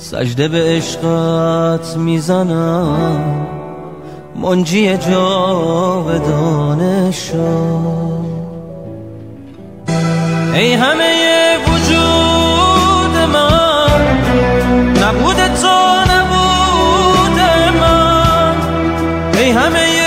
سجده به عشقت می‌زنم منجی جاودانه شد ای همه وجود من نبود تو نبود من. ای همه